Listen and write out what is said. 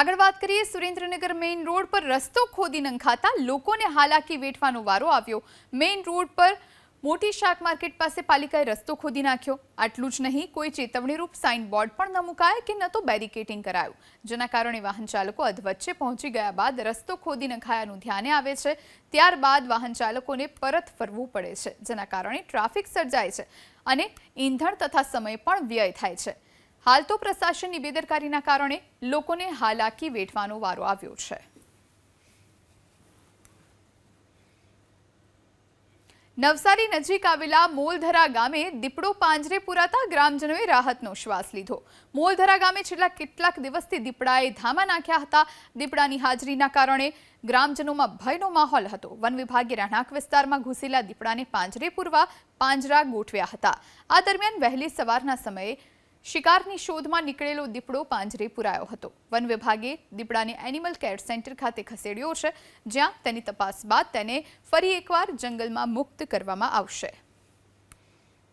આગળ વાત કરીએ સુરેન્દ્રનગર મેઈન રોડ પર રસ્તો ખોદી નાખાતા લોકોએ હાલાકી વેઠવાનો વારો આવ્યો મેઈન રોડ પર મોટી શાક માર્કેટ પાસે પાલિકાએ રસ્તો ખોદી નાખ્યો આટલું જ નહીં કોઈ ચેતવણીરૂપ સાઇન બોર્ડ પણ ન મૂકાય કે ન તો બેરિકેટીંગ કરાયું જેના કારણે વાહન ચાલકો અધવચ્ચે પહોંચી ગયા બાદ રસ્તો ખોદી નાખયાનું ધ્યાને આવે છે ત્યારબાદ વાહન ચાલકોને પરત ફરવું પડે છે જેના કારણે ટ્રાફિક સર્જાય છે અને ઈંધણ તથા સમય પણ વ્યય થાય છે हालतो प्रशासन निवेदनकारी ના કારણે લોકો ને હાલાકી વેઠવાનો વારો આવ્યો છે. નવસારી નજીક આવેલા મોલધરા ગામે દીપડો પાંjre પુરાતા ગ્રામજનોએ રાહતનો શ્વાસ લીધો. મોલધરા ગામે છેલ્લા કેટલાક દિવસથી દીપડાએ ધામા નાખ્યા હતા. દીપડાની હાજરીના કારણે ગ્રામજનોમાં ભયનો માહોલ હતો. वन विभागે રાણાક વિસ્તારમાં ઘૂસેલા દીપડાને પાંjre પુરવા પાંજરા ગોઠવ્યા હતા. આ દરમિયાન વહેલી સવારના સમયે शिकारनी शोधમાં નીકળેલો દીપડો પાંjre પુરાયો હતો वन વિભાગે દીપડાને એનિમલ કેર સેન્ટર ખાતે ખસેડ્યો છે જ્યાં તેની તપાસ બાદ તેને ફરી એકવાર જંગલમાં મુક્ત કરવામાં આવશે